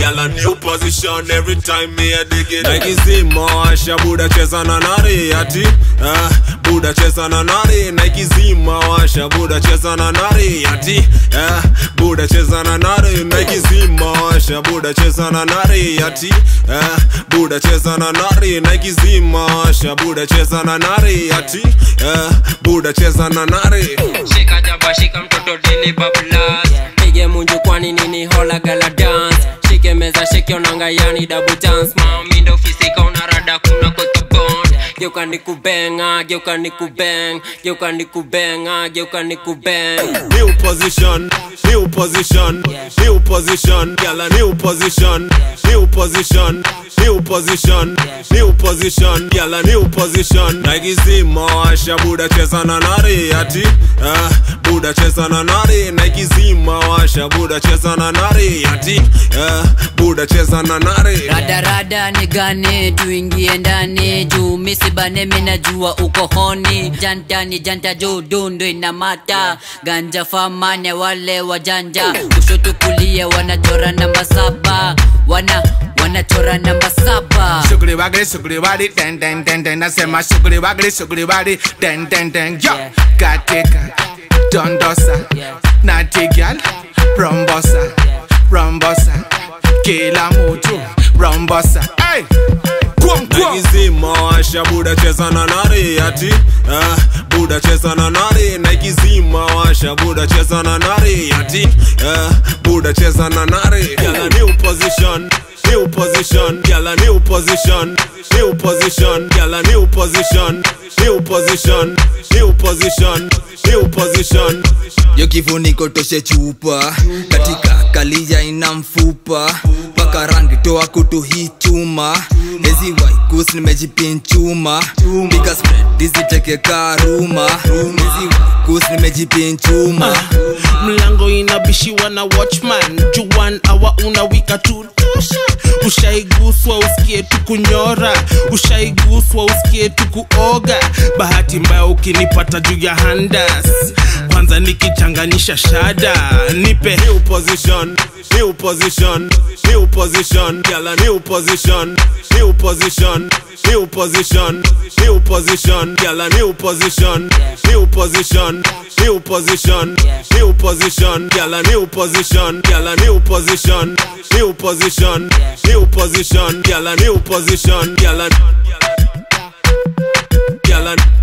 Girl a new position every time me a dig it. Nike zima washa buda cheza na nari ati ah, Buda cheza na nari Nike zima washa buda cheza na nari ati ah, Buda cheza na nari Nike zima washa buda cheza na nari ati ah, Buda cheza na nari Nike zima washa buda cheza na nari ati ah, Buda cheza na nari shika jaba shika mtoto dili bablas pige munju kwani nini hola gala dance shike meza shike onanga yani double dance mami ndo fisika unarada kuna kwa bond geuka nikubenga geuka nikubeng geuka nikubenga geuka nikubeng New position, new position, new position, gala new position, new position, new position, new position, yala new position. Nike zima washa buda cheza na nari ati, uh, buda cheza na nari. Nike zima washa buda cheza na nari ati, uh, buda cheza na nari. radarada ni gani? Tuingie ndani. Juu misibane minajua uko honi. Janta ni janta juu dundu inamata. Ganja famane wale wajanja. Kushoto kulia wanachora namba saba. Wana wanachora namba saba. Shughuli wagri shughuli wali den den den den nasema shughuli wagri shughuli wali den den den yo katika dondosa. Natigal rombosa. Rombosa. Kila mtu rombosa. Hey kwom kwom Nike washa buda cheza na nari ati. Ah, buda cheza na nari. Nike zima washa buda cheza na nari ati. Ah, buda cheza na nari. Girl new position new position Girl a new position new position Girl a new position new position new position new position. Yo kifuniko toshe chupa katika kalija ina mfupa mpaka rangi toa kutu hii chuma ezi waikus nimejipinchuma bika spread diziteke karuma. Ezi waikus nimejipinchuma. Mlango inabishiwa na watchman juwan awa unawika tutosha ushaiguswa usikie tukunyora ushaiguswa usikie tukuoga bahati mbaya ukinipata juu ya handas kwanza nikichanganisha shada nipe new position, new position, new position, girl a new position, new position, new position, new position, girl a new position, new position, new position, new position, girl a new position, girl a new position, new position, new position, girl a new position, girl a girl a